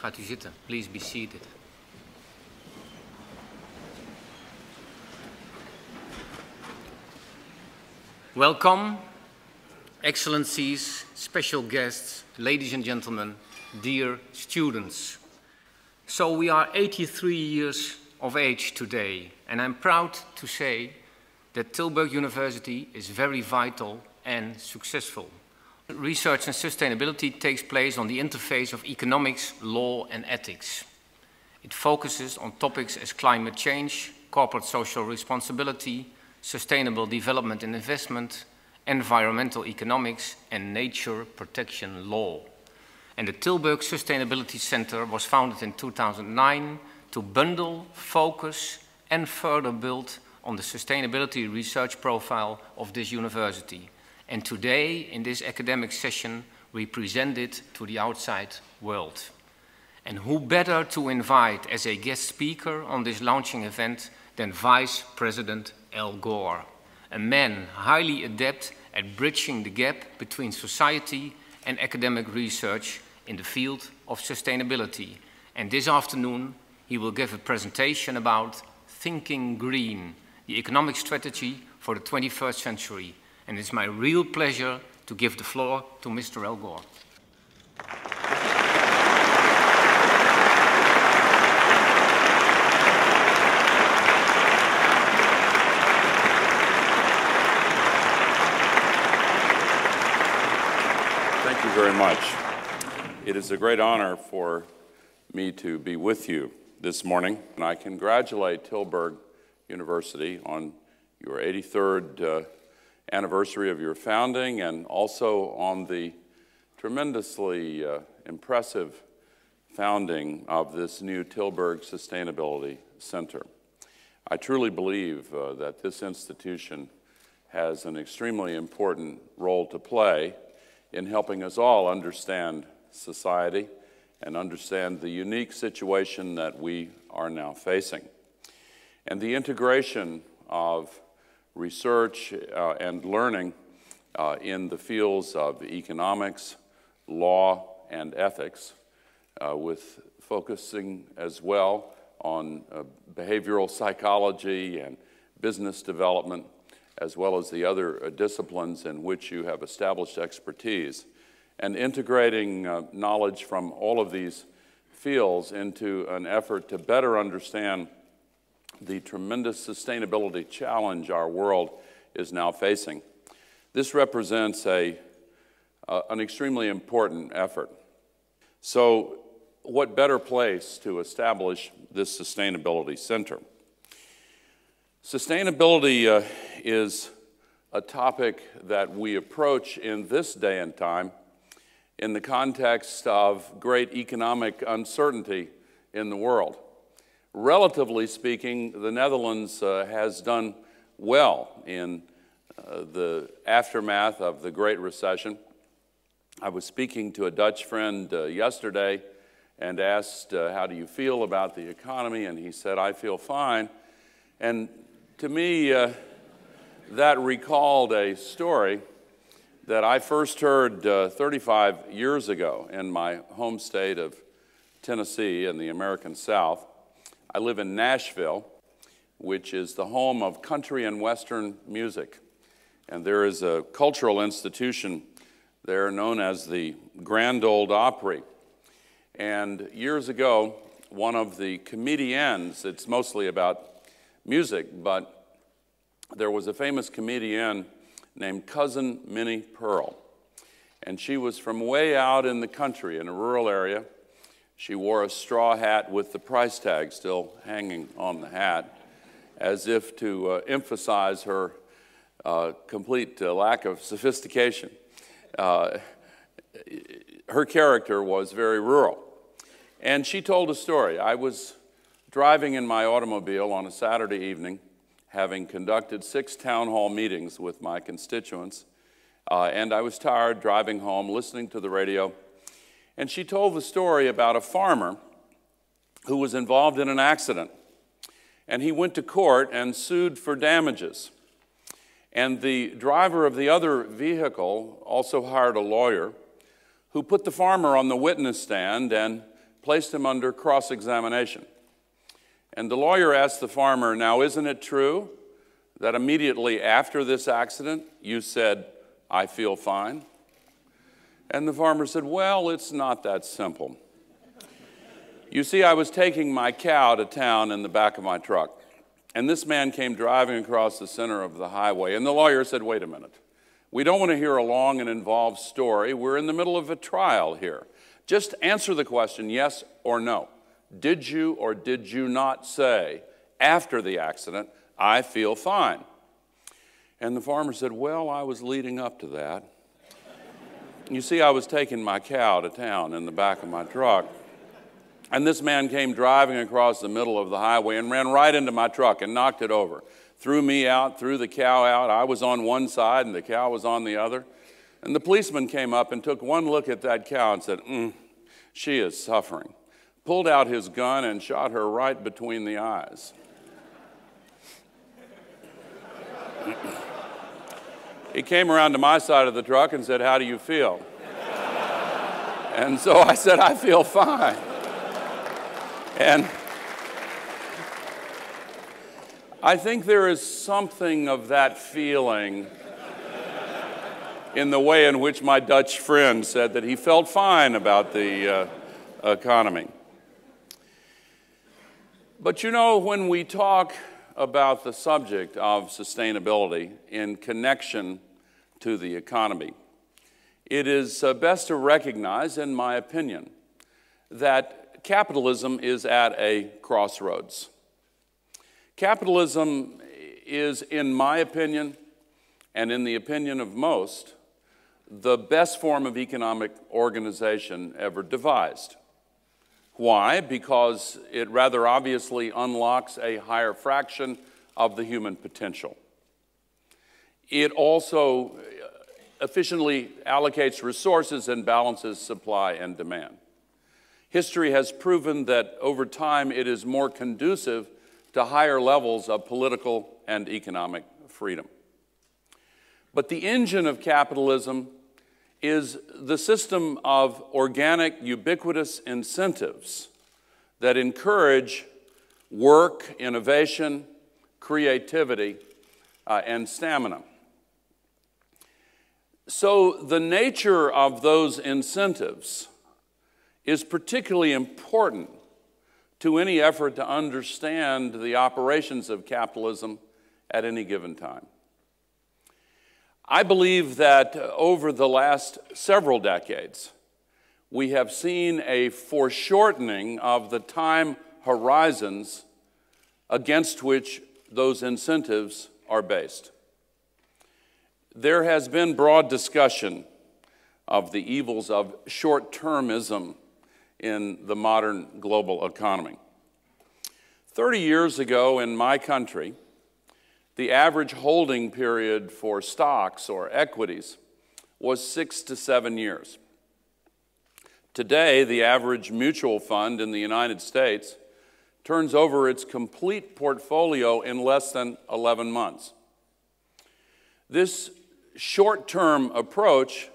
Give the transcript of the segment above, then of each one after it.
Gaat u zitten. Please be seated. Welcome, excellencies, special guests, ladies and gentlemen, dear students. So we are 83 years of age today, and I'm proud to say that Tilburg University is very vital and successful. Research and sustainability takes place on the interface of economics, law and ethics. It focuses on topics as climate change, corporate social responsibility, sustainable development and investment, environmental economics and nature protection law. And the Tilburg Sustainability Center was founded in 2009 to bundle, focus and further build on the sustainability research profile of this university. And today, in this academic session, we present it to the outside world. And who better to invite as a guest speaker on this launching event than Vice President Al Gore, a man highly adept at bridging the gap between society and academic research in the field of sustainability. And this afternoon, he will give a presentation about Thinking Green, the economic strategy for the 21st century. And it's my real pleasure to give the floor to Mr. Al Gore. Thank you very much. It is a great honor for me to be with you this morning, and I congratulate Tilburg University on your 83rd uh, anniversary of your founding and also on the tremendously uh, impressive founding of this new Tilburg Sustainability Center. I truly believe uh, that this institution has an extremely important role to play in helping us all understand society and understand the unique situation that we are now facing. And the integration of research uh, and learning uh, in the fields of economics, law, and ethics, uh, with focusing as well on uh, behavioral psychology and business development as well as the other uh, disciplines in which you have established expertise, and integrating uh, knowledge from all of these fields into an effort to better understand the tremendous sustainability challenge our world is now facing. This represents a, uh, an extremely important effort. So, what better place to establish this sustainability center? Sustainability uh, is a topic that we approach in this day and time in the context of great economic uncertainty in the world. Relatively speaking, the Netherlands uh, has done well in uh, the aftermath of the Great Recession. I was speaking to a Dutch friend uh, yesterday and asked, uh, How do you feel about the economy? And he said, I feel fine. And to me, uh, that recalled a story that I first heard uh, 35 years ago in my home state of Tennessee in the American South. I live in Nashville, which is the home of country and western music. And there is a cultural institution there known as the Grand Ole Opry. And years ago, one of the comedians, it's mostly about music, but there was a famous comedian named Cousin Minnie Pearl. And she was from way out in the country in a rural area. She wore a straw hat with the price tag still hanging on the hat, as if to uh, emphasize her uh, complete uh, lack of sophistication. Uh, her character was very rural. And she told a story. I was driving in my automobile on a Saturday evening, having conducted six town hall meetings with my constituents, uh, and I was tired driving home, listening to the radio, and she told the story about a farmer who was involved in an accident. And he went to court and sued for damages. And the driver of the other vehicle also hired a lawyer who put the farmer on the witness stand and placed him under cross examination. And the lawyer asked the farmer, Now, isn't it true that immediately after this accident you said, I feel fine? And the farmer said, Well, it's not that simple. You see, I was taking my cow to town in the back of my truck, and this man came driving across the center of the highway. And the lawyer said, Wait a minute. We don't want to hear a long and involved story. We're in the middle of a trial here. Just answer the question yes or no. Did you or did you not say after the accident, I feel fine? And the farmer said, Well, I was leading up to that. You see, I was taking my cow to town in the back of my truck. And this man came driving across the middle of the highway and ran right into my truck and knocked it over. Threw me out, threw the cow out. I was on one side and the cow was on the other. And the policeman came up and took one look at that cow and said, mm, She is suffering. Pulled out his gun and shot her right between the eyes. He came around to my side of the truck and said, How do you feel? and so I said, I feel fine. And I think there is something of that feeling in the way in which my Dutch friend said that he felt fine about the uh, economy. But you know, when we talk about the subject of sustainability in connection to the economy, it is uh, best to recognize, in my opinion, that capitalism is at a crossroads. Capitalism is, in my opinion, and in the opinion of most, the best form of economic organization ever devised. Why? Because it rather obviously unlocks a higher fraction of the human potential. It also uh, efficiently allocates resources and balances supply and demand. History has proven that over time it is more conducive to higher levels of political and economic freedom. But the engine of capitalism is the system of organic, ubiquitous incentives that encourage work, innovation, creativity, uh, and stamina. So, the nature of those incentives is particularly important to any effort to understand the operations of capitalism at any given time. I believe that uh, over the last several decades, we have seen a foreshortening of the time horizons against which those incentives are based. There has been broad discussion of the evils of short termism in the modern global economy. 30 years ago in my country, the average holding period for stocks or equities was six to seven years. Today, the average mutual fund in the United States turns over its complete portfolio in less than 11 months. This short term approach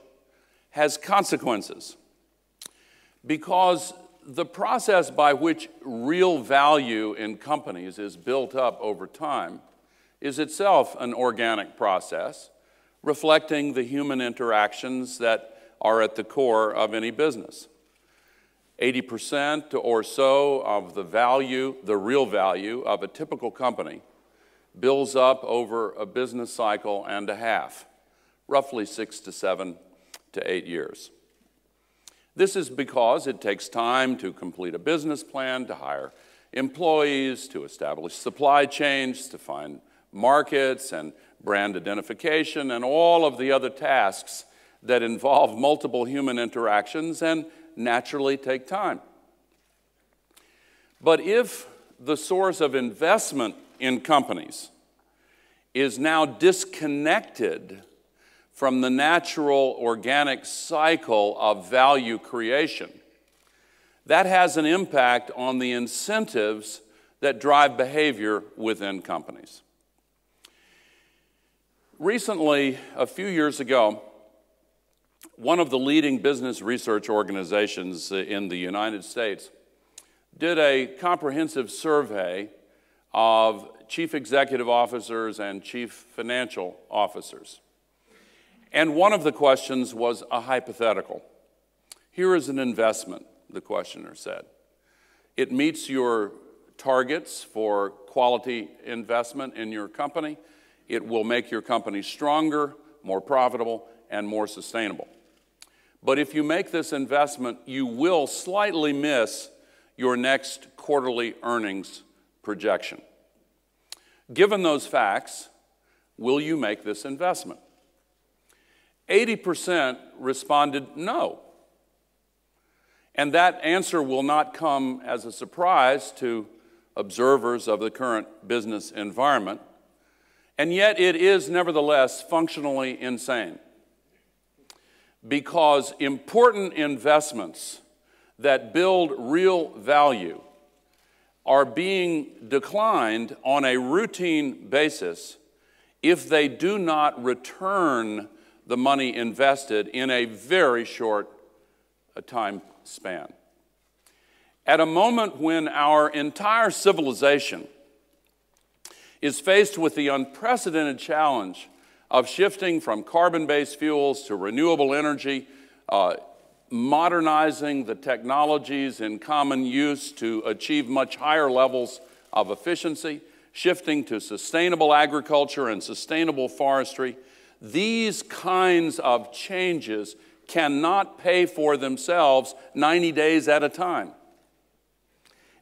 has consequences because the process by which real value in companies is built up over time is itself an organic process reflecting the human interactions that are at the core of any business. 80% or so of the value, the real value of a typical company builds up over a business cycle and a half, roughly six to seven to eight years. This is because it takes time to complete a business plan, to hire employees, to establish supply chains, to find markets and brand identification, and all of the other tasks that involve multiple human interactions and naturally take time. But if the source of investment in companies is now disconnected from the natural organic cycle of value creation. That has an impact on the incentives that drive behavior within companies. Recently, a few years ago, one of the leading business research organizations uh, in the United States did a comprehensive survey of chief executive officers and chief financial officers. And one of the questions was a hypothetical. Here is an investment, the questioner said. It meets your targets for quality investment in your company. It will make your company stronger, more profitable, and more sustainable. But if you make this investment, you will slightly miss your next quarterly earnings projection. Given those facts, will you make this investment? 80% responded no. And that answer will not come as a surprise to observers of the current business environment. And yet, it is nevertheless functionally insane. Because important investments that build real value are being declined on a routine basis if they do not return the money invested in a very short uh, time span. At a moment when our entire civilization is faced with the unprecedented challenge of shifting from carbon based fuels to renewable energy, uh, modernizing the technologies in common use to achieve much higher levels of efficiency, shifting to sustainable agriculture and sustainable forestry. These kinds of changes cannot pay for themselves 90 days at a time.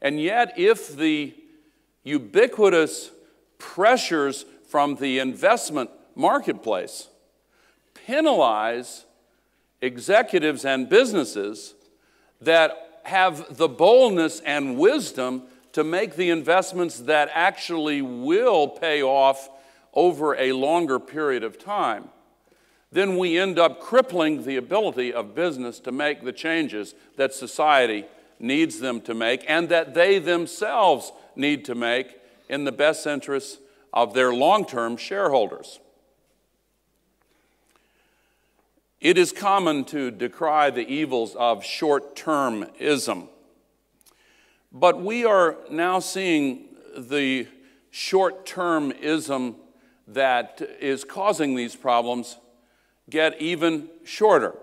And yet, if the ubiquitous pressures from the investment marketplace penalize executives and businesses that have the boldness and wisdom to make the investments that actually will pay off over a longer period of time, then we end up crippling the ability of business to make the changes that society needs them to make and that they themselves need to make in the best interests of their long term shareholders. It is common to decry the evils of short termism. But we are now seeing the short termism that is causing these problems get even shorter.